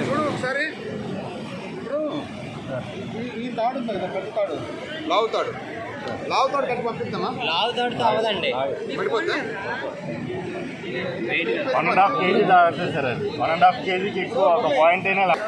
చూడు ఒకసారి. ఈ- తాడు ఉంది కదా పెద్ద తాడు. లావు తాడు లావు తాడు కట్టి పంపిద్దామా? లావు తాడు అవదండి పడిపోద్దా? వన్ అండ్ హాఫ్ కేజీ తాగుతుంది సార్ అది. వన్ అండ్ హాఫ్ కేజీకి ఎక్కువ ఒక పాయింట్ అయినా లా-